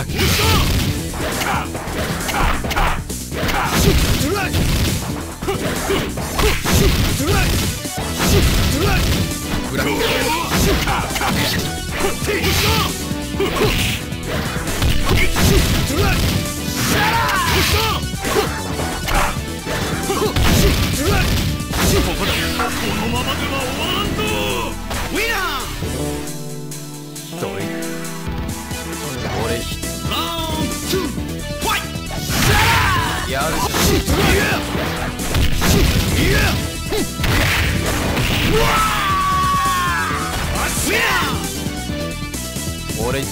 ックシュッここだ。このままでは終わらんぞ。ウィナー。ナー俺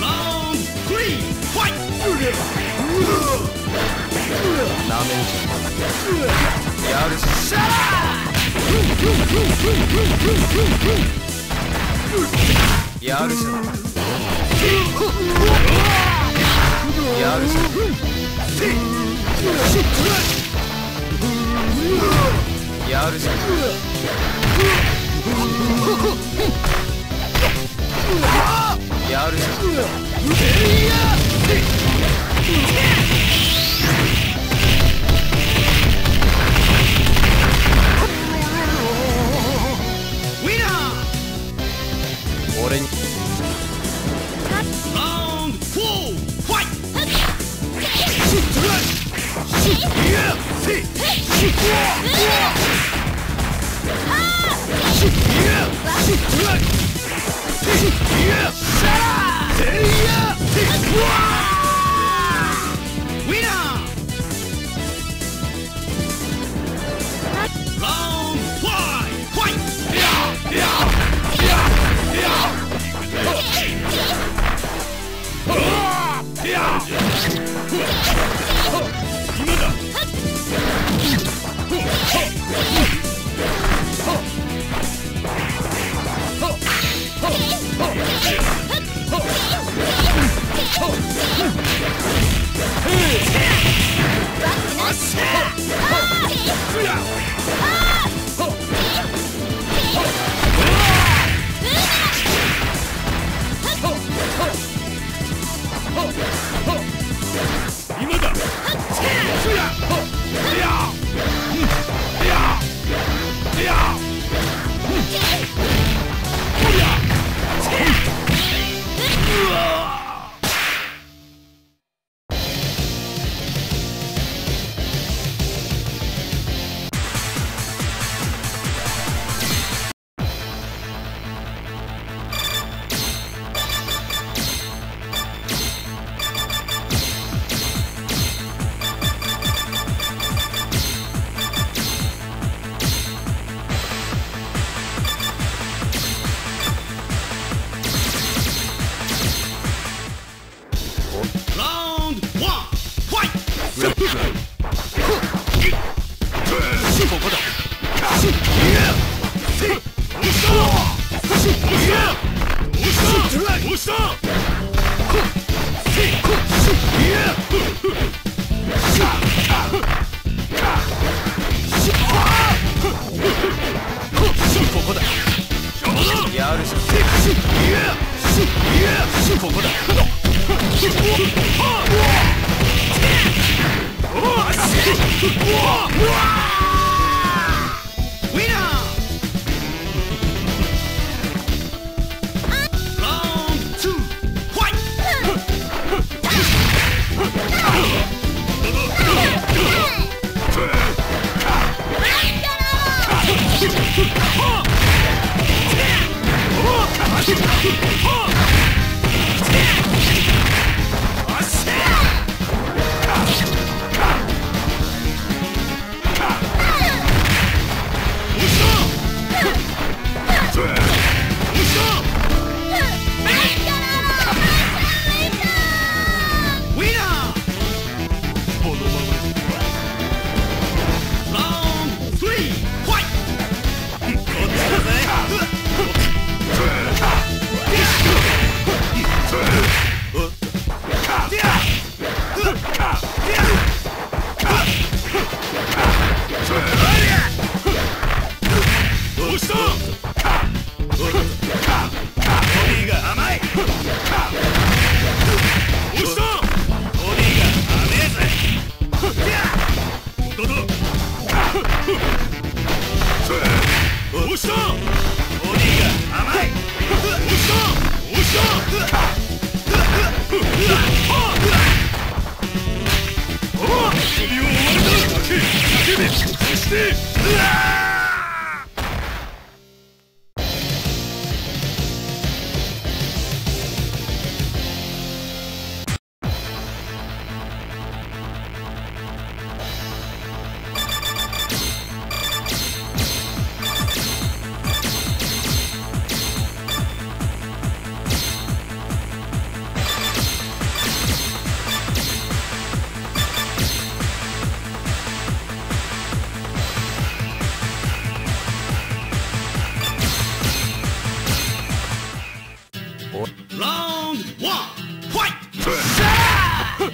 ラウンドスリーファイトなめんじゃやるし。やるじゃやるじゃやるじゃやるじゃ俺にラウンドフォーファイトシットライシッイヤーシッシッシッイヤーシットライシッイヤーシャここだ。ウンド3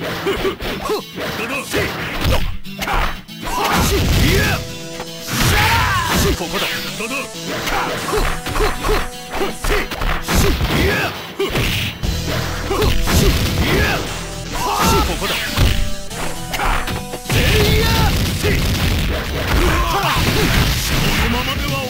このままでは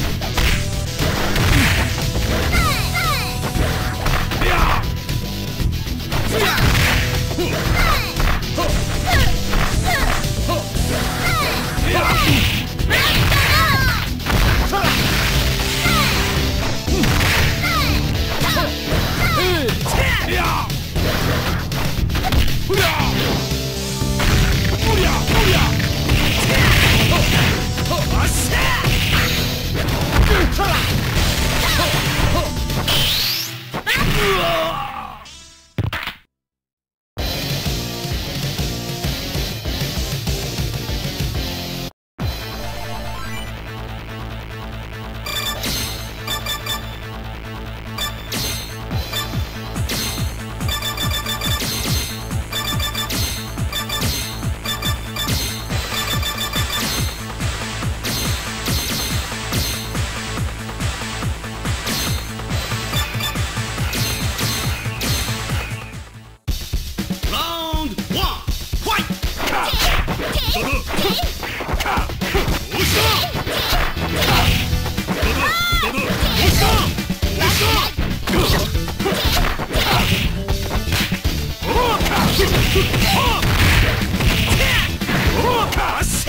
Oh, gosh!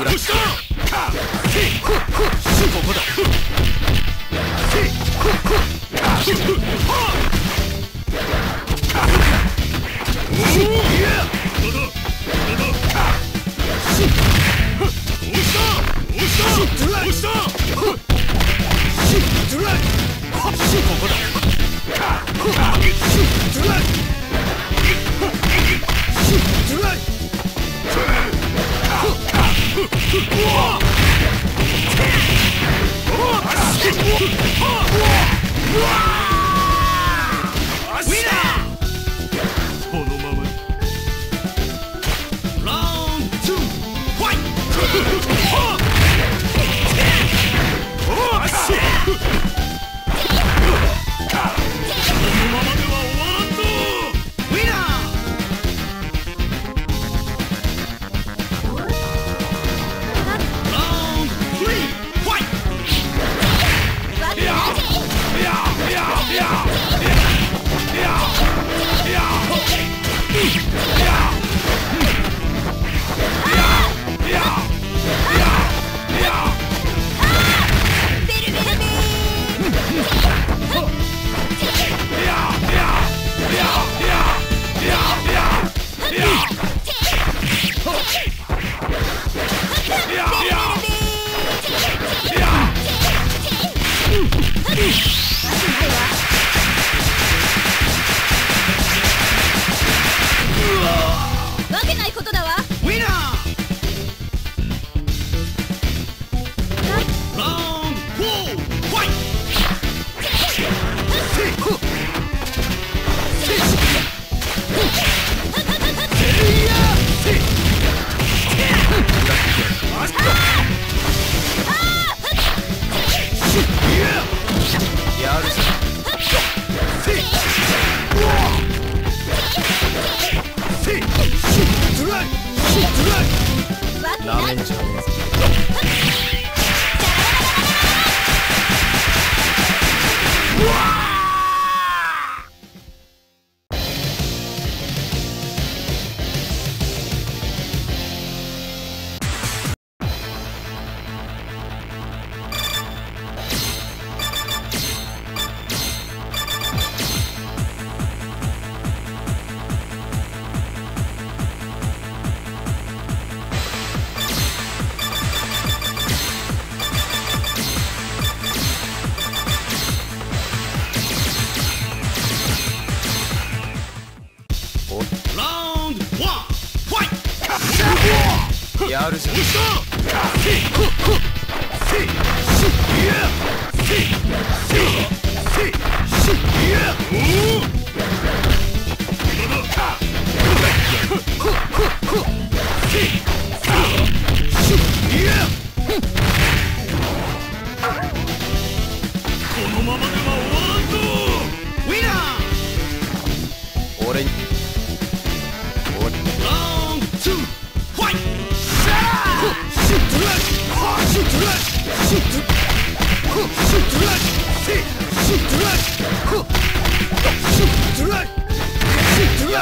裏切ってここだここだうわ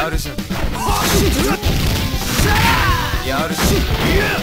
やるじゃんやるじゃん